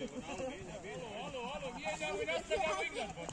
Alo, alo, alo, mijenjamo i nastavljamo igrat.